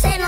se nos